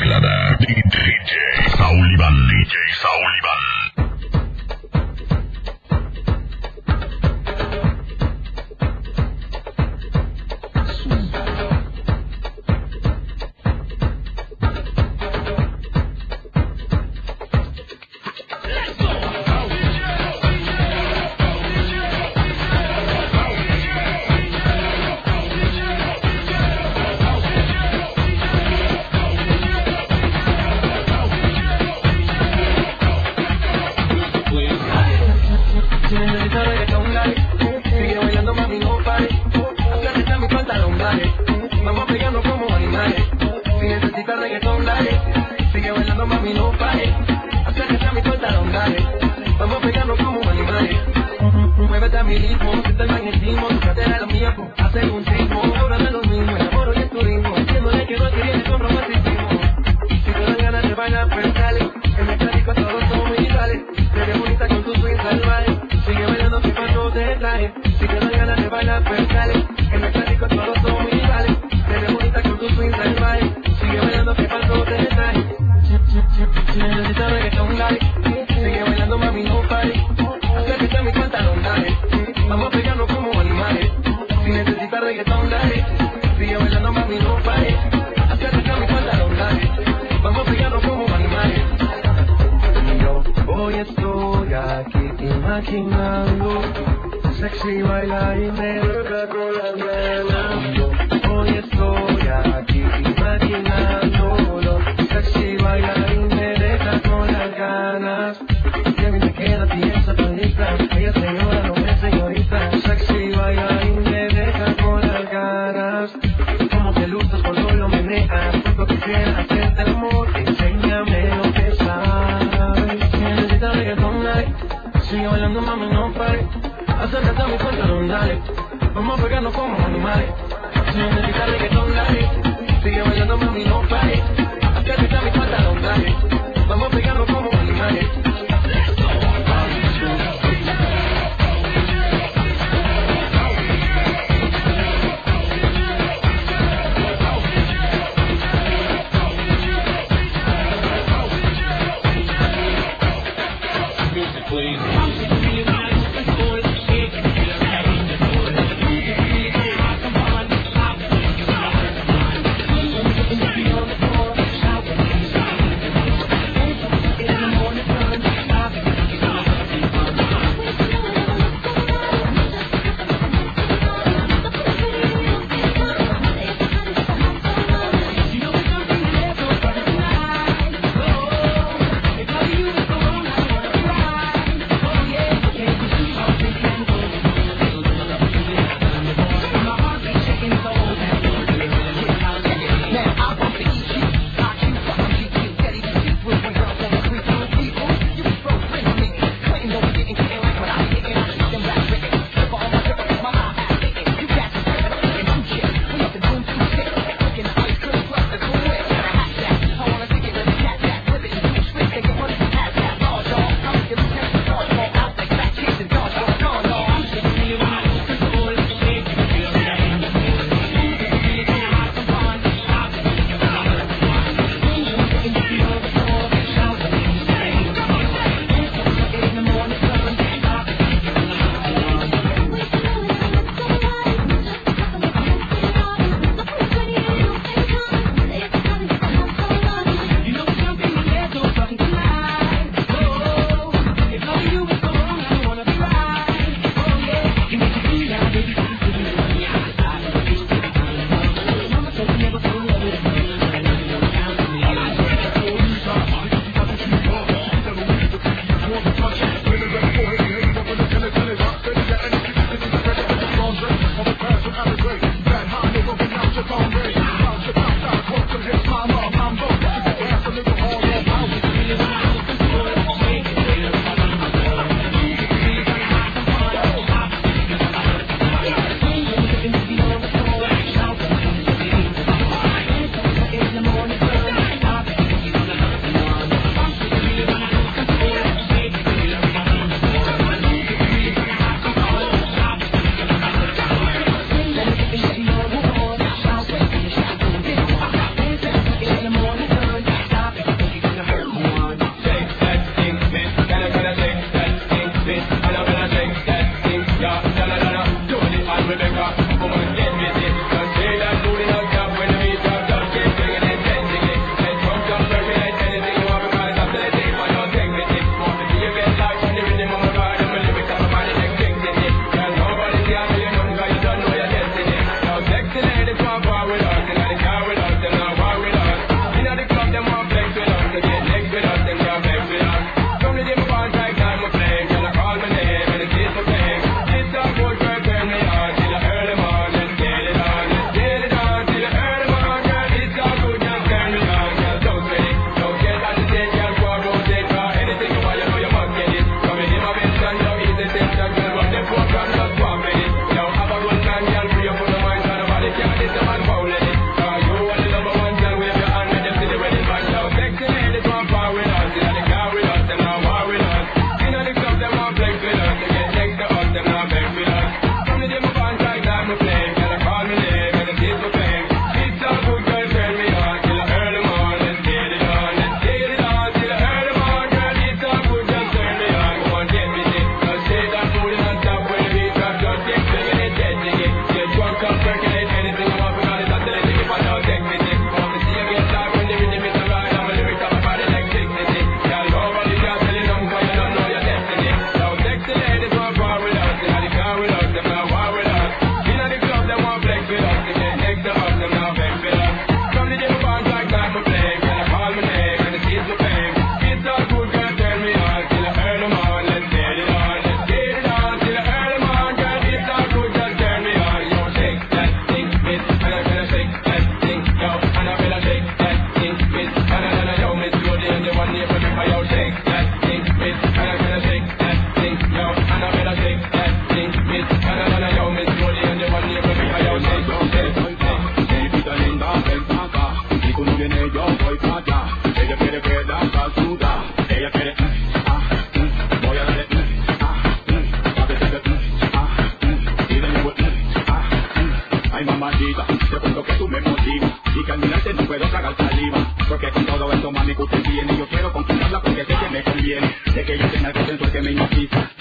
mezclada. DJ Saulivan. DJ Saulivan.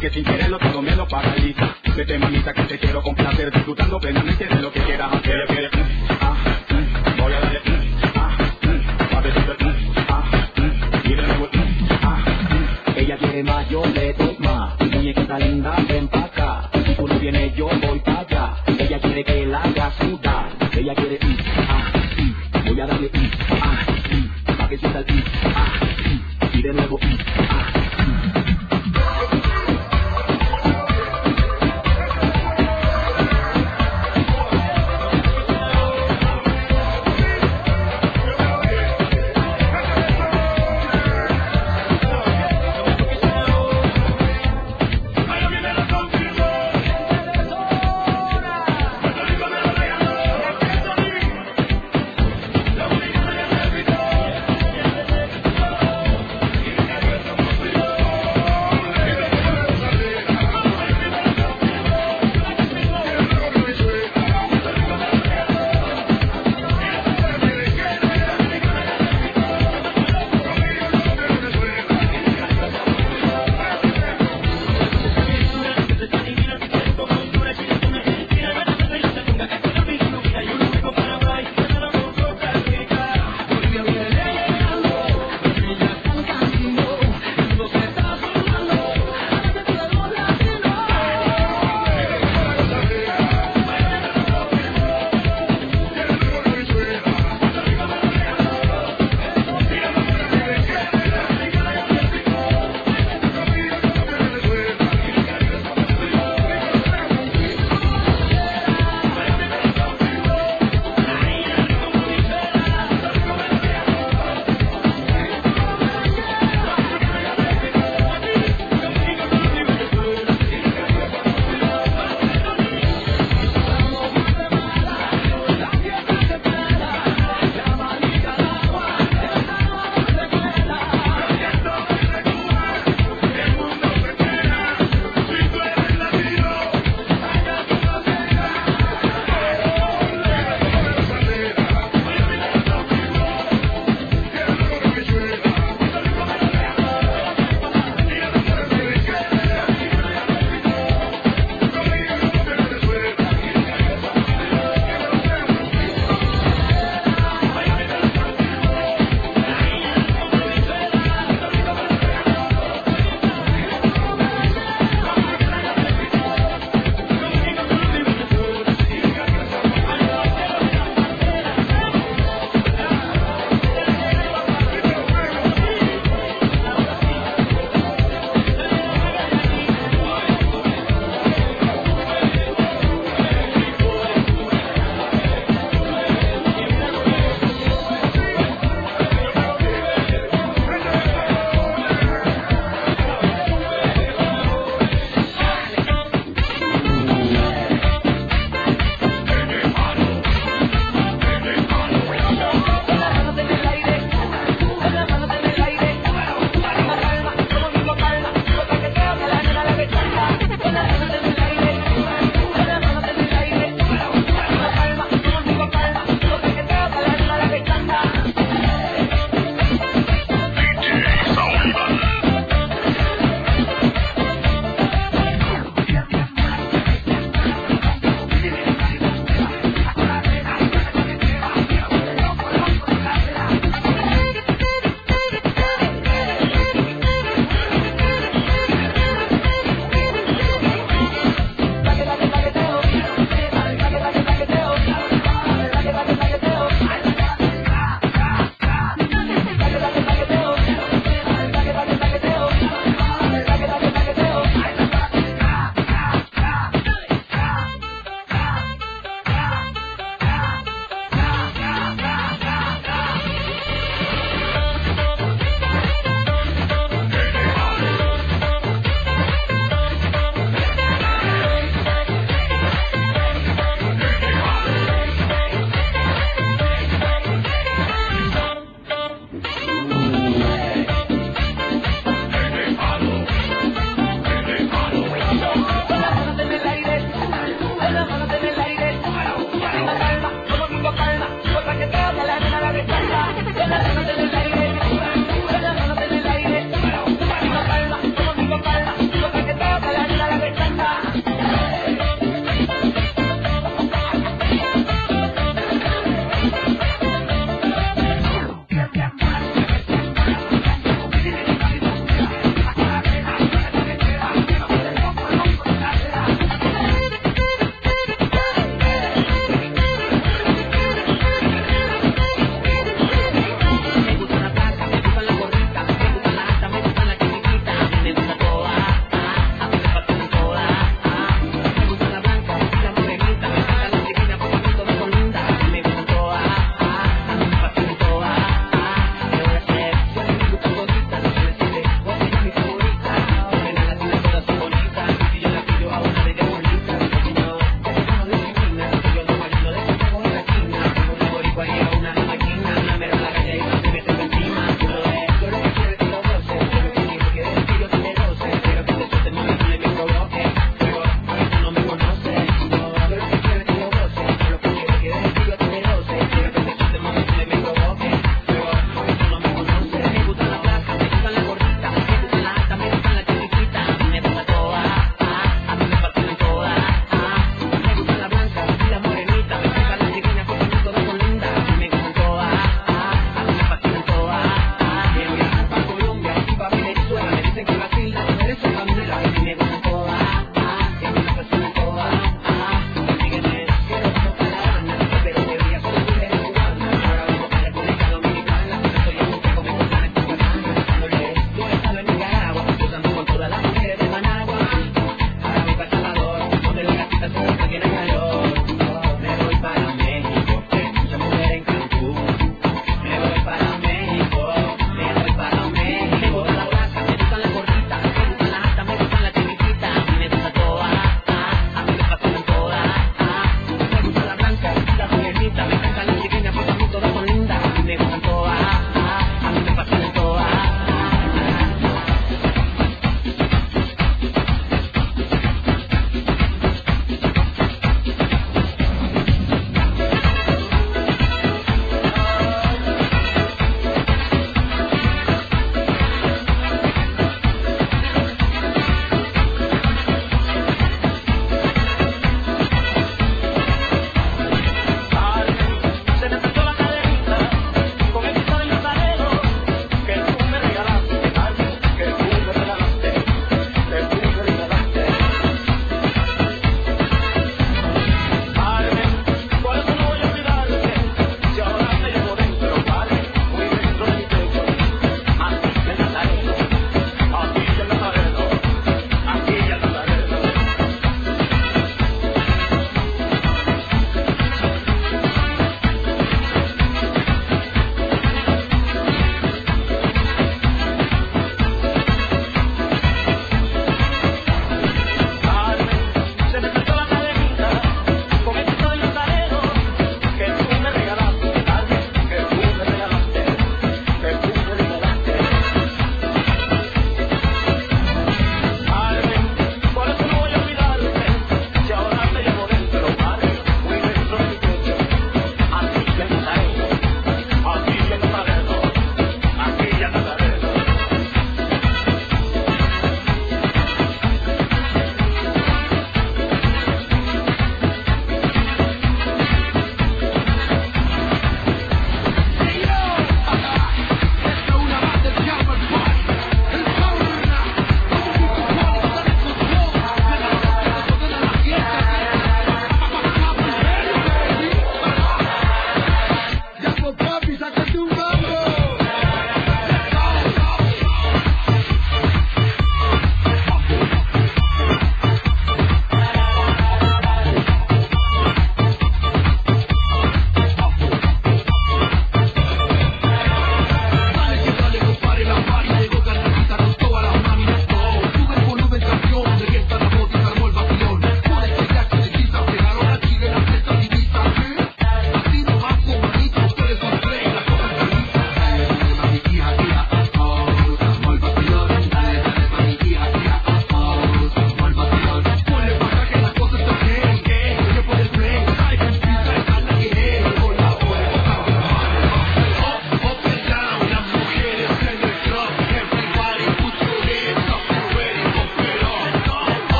que sin querer lo tengo me lo paraliza. Vete manita que te quiero con placer, disfrutando plenamente de lo que